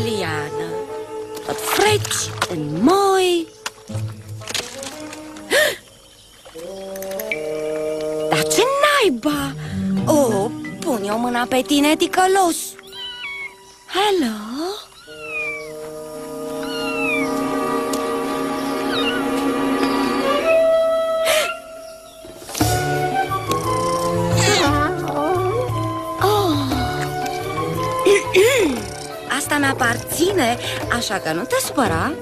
de liană Tot freci, în moi Dar ce naiba? Oh, pun eu mâna pe tine, ticălos Hello? Asta mi-aparține, așa că nu te supăra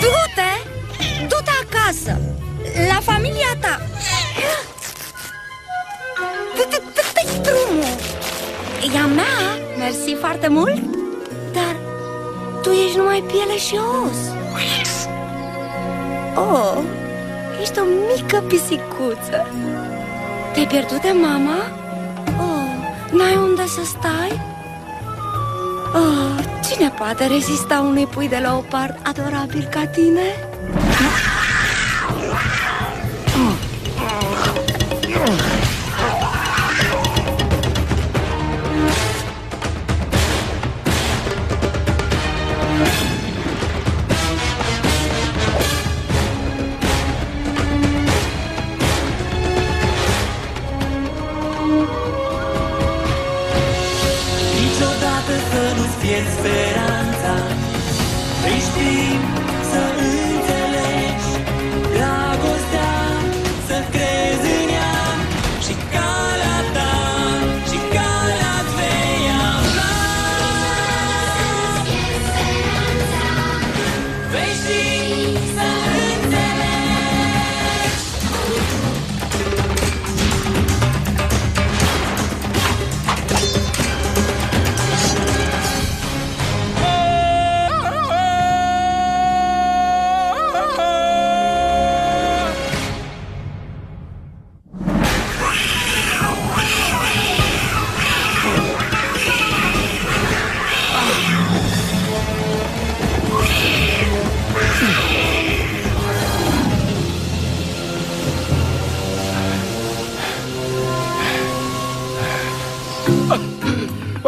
Du-te! Du-te acasă! La familia ta! Dă-te drumul! E a mea, mersi foarte mult Dar tu ești numai piele și os Oh, ești o mică pisicuță Te-ai pierdut de mama? Oh, n-ai unde să stai? Oh, cine poate rezista unui pui de leopard adorabil ca tine?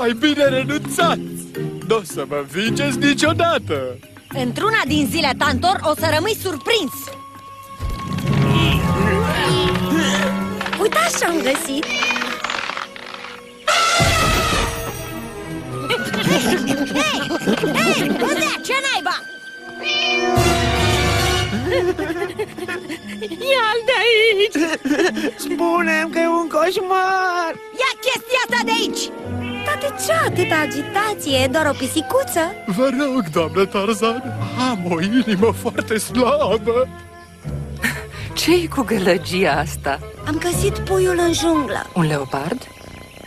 Mai bine renunțați! Nu o să mă învingeți niciodată! Într-una din zile, Tantor, o să rămâi surprins Uite așa am găsit Hei, Bădea, ce naiba? Ia-l de aici! Spunem că e un coșmar! Ia chestia asta de aici! Dar de ce atâta agitație? E doar o pisicuță? Vă rog, doamnă Tarzan, am o inimă foarte slabă Ce-i cu gălăgia asta? Am găsit puiul în junglă Un leopard?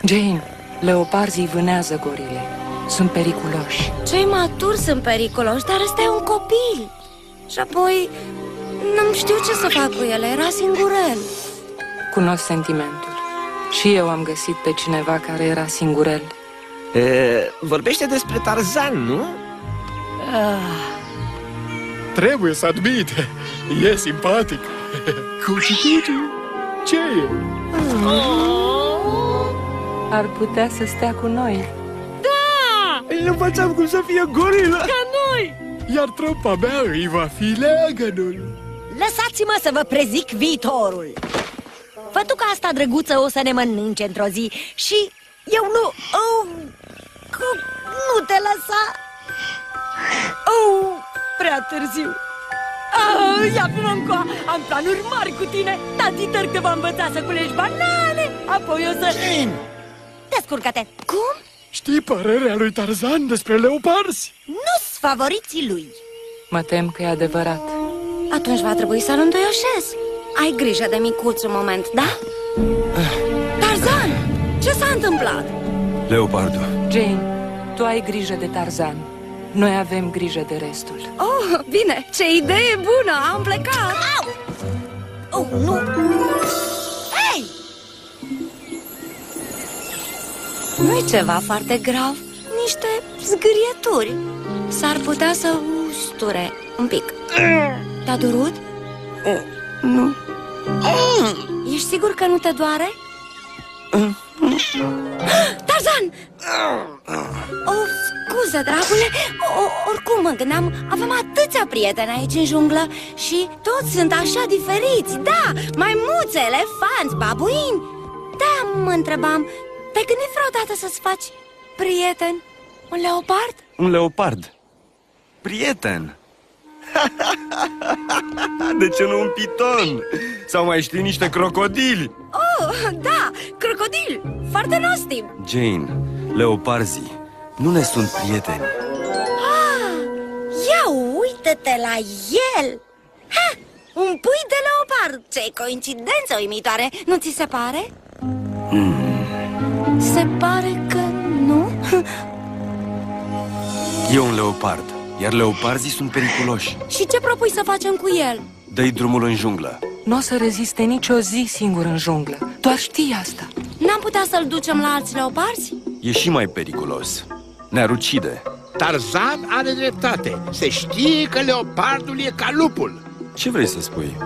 Jane, leoparzii vânează gorile Sunt periculoși Cei maturi sunt periculoși, dar ăsta e un copil Și apoi nu știu ce să fac cu el, era singurel Cunosc sentimentul Și eu am găsit pe cineva care era singurel E, vorbește despre Tarzan, nu? Trebuie să admite, e simpatic. Cuci, cuci, ce e? Ar putea să stea cu noi. Îl învățăm cum să fie gorilă Ca noi! Iar tropa mea îi va fi leagănul. Lăsați-mă să vă prezic viitorul. Fătuca asta drăguță o să ne mănânce într-o zi. Și eu nu... Oh, cu- nu te lăsa. Oh, prea târziu. Oh, ia vină încoa, am planuri mari cu tine. Tati Tărc te va învăța să culegi banane. Apoi o să... Descurcă-te. Cum? Știi părerea lui Tarzan despre leoparzi? Nu-s favoriții lui. Mă tem că e adevărat. Atunci va trebui să-l îndoioșez Ai grijă de micuț un moment, da? Tarzan, ce s-a întâmplat? Leopardul. Jane, tu ai grijă de Tarzan Noi avem grijă de restul Oh, bine, ce idee bună, am plecat Au! Oh, nu! Hei! Nu-i ceva foarte grav Niște zgârieturi S-ar putea să usture un pic Te-a durut? Nu Mm. Ești sigur că nu te doare? Tarzan! O, scuză, dragule o, Oricum mă gândeam, avem atâția prieteni aici în junglă Și toți sunt așa diferiți Da, maimuțe, elefanți, babuini Da, mă întrebam Te-ai gândit vreodată să-ți faci prieten? Un leopard? Un leopard. Prieten. De ce nu un piton? Sau mai știi niște crocodili? Oh, da, crocodil, foarte nostim Jane, leoparzii nu ne sunt prieteni. Ia uite-te la el! Ha! Un pui de leopard! Ce coincidență uimitoare! Nu ți se pare? Se pare că nu? E un leopard, iar leoparzii sunt periculoși. Și ce propui să facem cu el? Dă-i drumul în junglă. Nu o să reziste nicio zi singur în junglă. Doar știi asta. N-am putea să-l ducem la alți leoparzi? E și mai periculos. Ne-ar ucide. Tarzan are dreptate. Se știe că leopardul e ca lupul. Ce vrei să spui?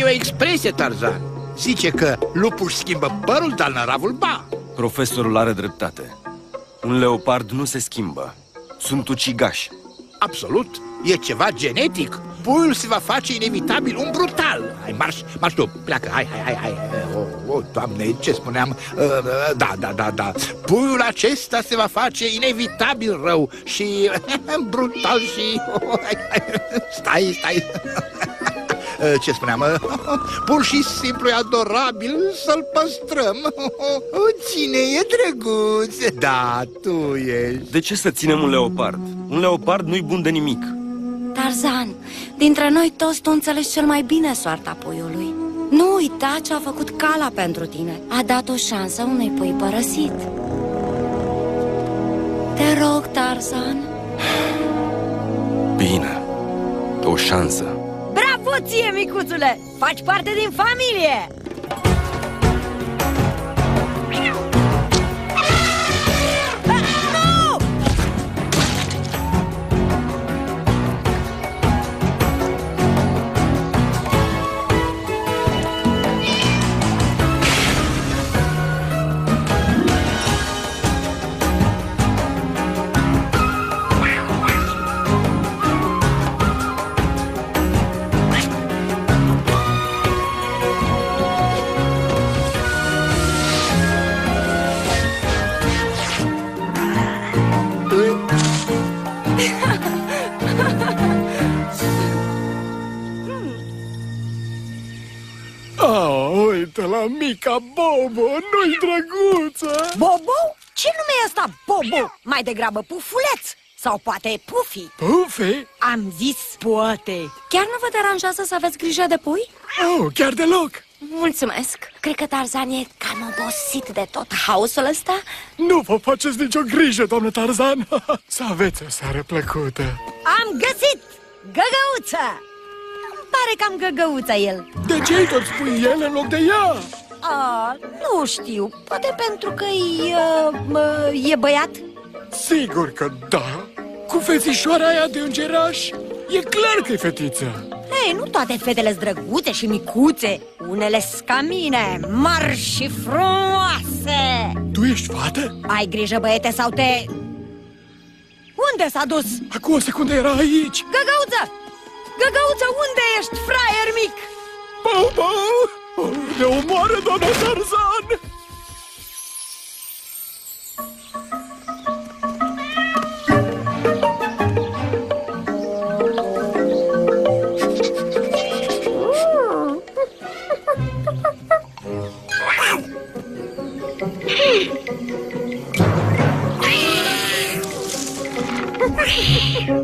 E o expresie, Tarzan. Zice că lupul își schimbă părul, dar năravul ba. Profesorul are dreptate. Un leopard nu se schimbă. Sunt ucigași. Absolut. E ceva genetic. Puiul se va face inevitabil un brutal. Hai, marș, marș tu, pleacă, hai, hai, hai, hai. O, oh, doamne, ce spuneam? Uh, uh, Da, da, da, da. Puiul acesta se va face inevitabil rău și brutal și... Hai, hai, Stai, stai. Uh, Ce spuneam? Uh, Pur și simplu e adorabil să-l păstrăm. Ține, e drăguț. Da, tu ești. De ce să ținem un leopard? Un leopard nu-i bun de nimic. Tarzan, dintre noi toți tu înțelegi cel mai bine soarta puiului Nu uita ce a făcut Cala pentru tine A dat o șansă unui pui părăsit Te rog, Tarzan Bine. O șansă. Bravo ție, micuțule! Faci parte din familie! La mica Bobo, nu-i drăguță? Bobo? Ce nume e ăsta Bobo? Mai degrabă pufuleț Sau poate pufi Pufi? Am zis poate Chiar nu vă deranjează să aveți grijă de pui? Oh, chiar deloc Mulțumesc Cred că Tarzan e cam obosit de tot haosul ăsta Nu vă faceți nicio grijă, doamnă Tarzan Să aveți o seară plăcută Am găsit! Găgăuță! Îmi pare că am găgăuța el De ce îi tot spui el în loc de ea? A, nu știu, poate pentru că e, mă, e băiat Sigur că da Cu fețișoara aia de îngeraș E clar că e fetiță Ei, nu toate fetele sunt drăguțe și micuțe Unele scamine, mari și frumoase Tu ești fată? Ai grijă, băiete, sau te... Unde s-a dus? Acum o secundă era aici Găgăuță! Găgăuță, unde ești, fraier mic? Bobo! Oh, Ne omoară, doamna Tarzan!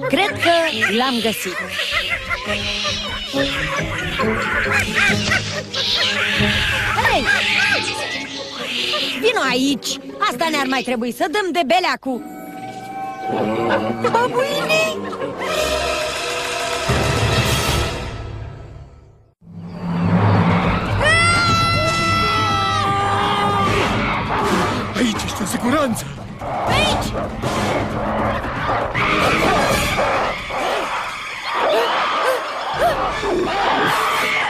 Cred că l-am găsit Hei! Vino aici! Asta ne-ar mai trebui să dăm de belea cu... Babuinii! Aici ești în siguranță Aici! Oh,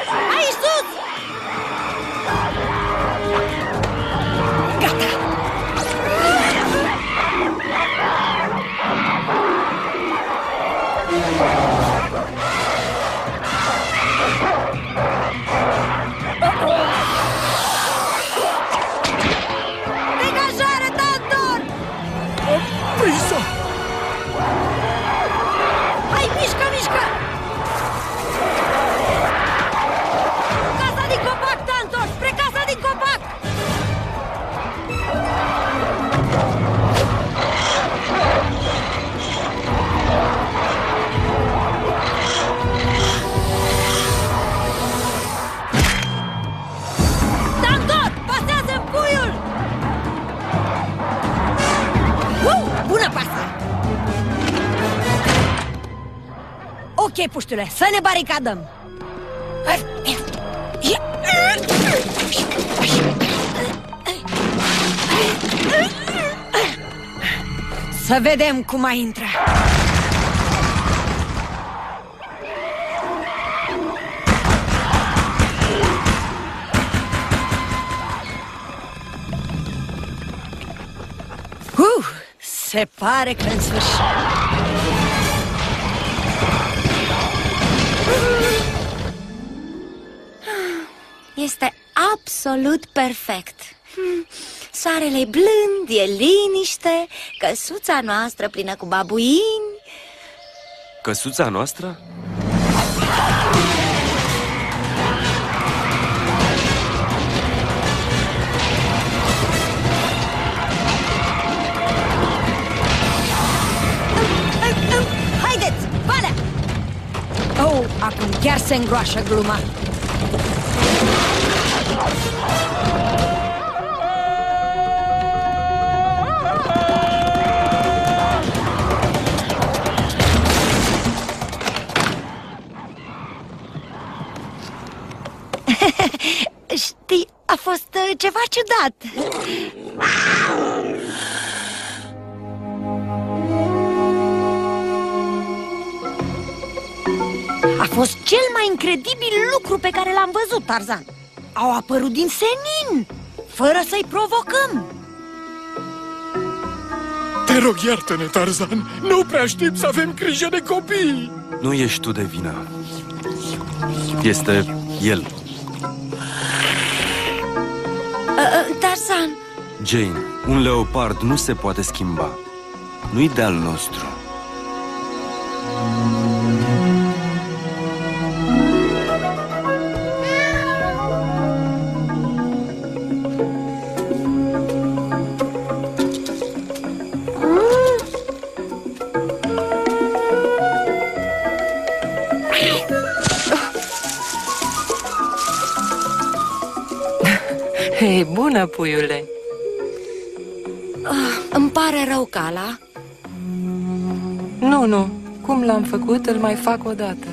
puștule, să ne baricadăm. Să vedem cum mai intră. Uh, se pare că în sfârșit Este absolut perfect Hmm, Soarele e blând, e liniște Căsuța noastră plină cu babuini Căsuța noastră? Acum chiar se îngroașă gluma. Știi, a fost uh, ceva ciudat fost cel mai incredibil lucru pe care l-am văzut, Tarzan Au apărut din senin, fără să-i provocăm Te rog, iartă-ne, Tarzan Nu prea știm să avem grijă de copii Nu ești tu de vină. Este el, uh, uh, Tarzan, Jane. Un leopard nu se poate schimba. Nu-i de-al nostru. Hei, bună, puiule! îmi pare rău, Cala. Nu, nu, cum l-am făcut, îl mai fac o dată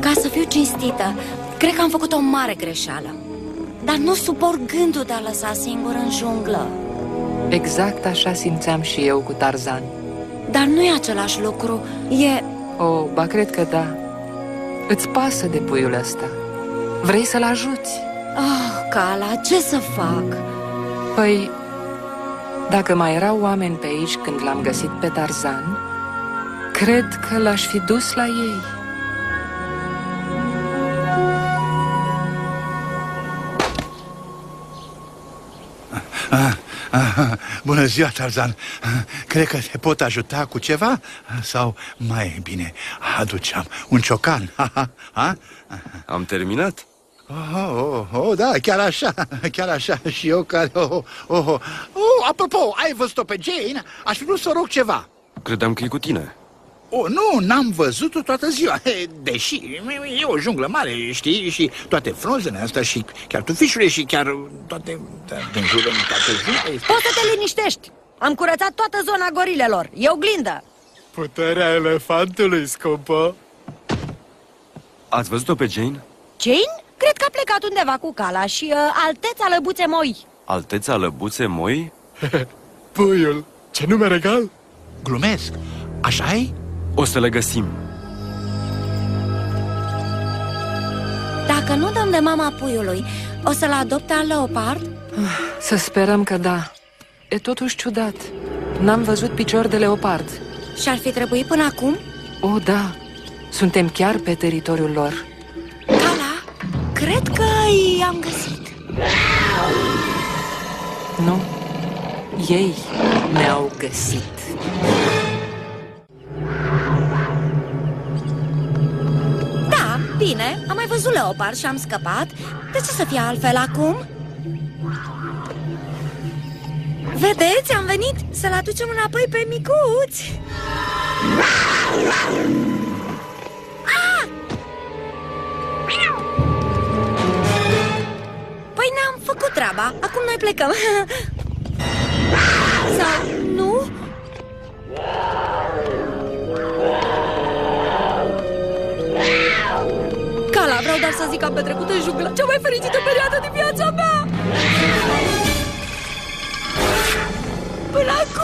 Ca să fiu cinstită, cred că am făcut o mare greșeală. Dar nu suport gândul de a lăsa singur în junglă. Exact așa simțeam și eu cu Tarzan. Dar nu e același lucru. E... Oh, ba cred că da. Îți pasă de puiul ăsta. Vrei să-l ajuți Oh, Cala, ce să fac? Păi, dacă mai erau oameni pe aici când l-am găsit pe Tarzan Cred că l-aș fi dus la ei Ah, ah, bună ziua, Tarzan Cred că te pot ajuta cu ceva? Sau mai bine, aduceam un ciocan ha, ha? Am terminat? Oh, oh, oh, da, chiar așa, chiar așa. Și eu care, oh, oh, oh, oh. Apropo, ai văzut-o pe Jane? Aș fi vrut să o rog ceva. Credeam că e cu tine. Oh, nu, n-am văzut-o toată ziua. Deși e o junglă mare, știi Și toate frunzele astea și chiar tufișurile Și chiar toate, din jurul toată ziua Poți să te liniștești. Am curățat toată zona gorilelor. E oglindă. Puterea elefantului, scumpă Ați văzut-o pe Jane? Jane? Cred că a plecat undeva cu cala și uh, alteța lăbuțe moi Alteța lăbuțe moi? Puiul, ce nume regal Glumesc, așa e? O să le găsim. Dacă nu dăm de mama puiului, o să-l adopte al leopard? Să sperăm că da E totuși ciudat N-am văzut picior de leopard Și ar fi trebuit până acum? O, da Suntem chiar pe teritoriul lor Cala, cred că i-am găsit. Nu. Ei ne-au găsit. Da, bine, am mai văzut leopard și am scăpat. De ce să fie altfel acum? Vedeți, am venit să-l aducem înapoi pe micuț treaba. Acum noi plecăm. Sau nu? Cala, vreau doar să zic că am petrecut în junglă cea mai fericită perioadă din viața mea! Până acum!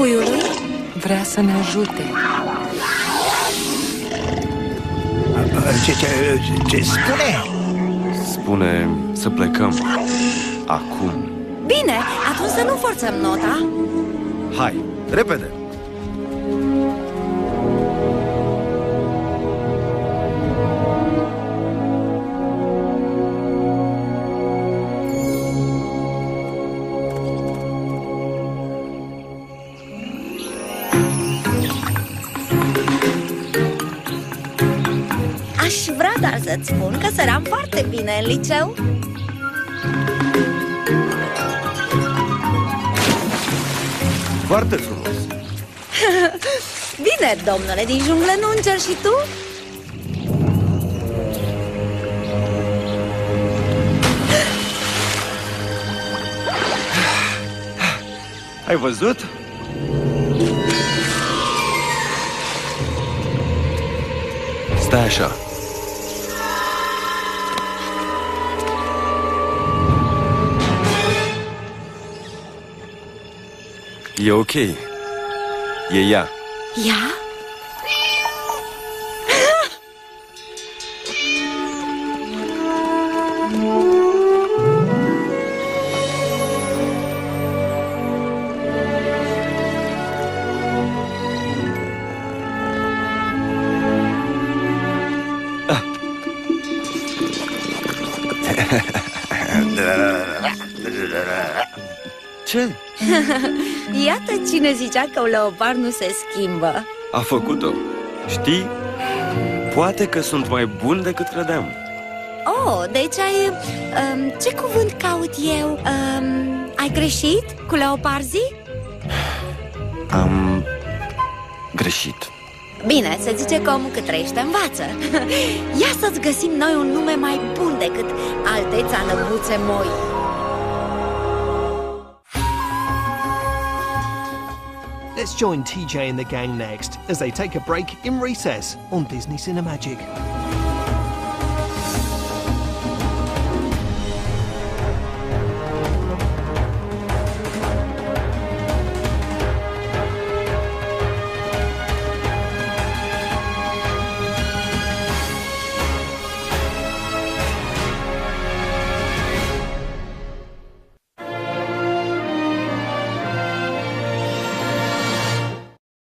Puiului? Vrea să ne ajute. Ce, ce, ce spune? Spune să plecăm. Acum. Bine, atunci să nu forțăm nota Hai, repede! Să-ți spun că săram foarte bine în liceu Foarte frumos! Bine, domnule din junglă, nu încerci și tu? Ai văzut? Stai așa. E ok. E ea. Ia? Ce? Iată cine zicea că un leopard nu se schimbă A făcut-o. Știi? Poate că sunt mai bun decât credeam. Oh, deci ai... Um, ce cuvânt caut eu? Um, ai greșit cu leoparzii? Am greșit. Bine, se zice că omul cât trăiește învață Ia să-ți găsim noi un nume mai bun decât Alteța Năbuțe Moi Let's join TJ and the gang next as they take a break in recess on Disney Cinemagic.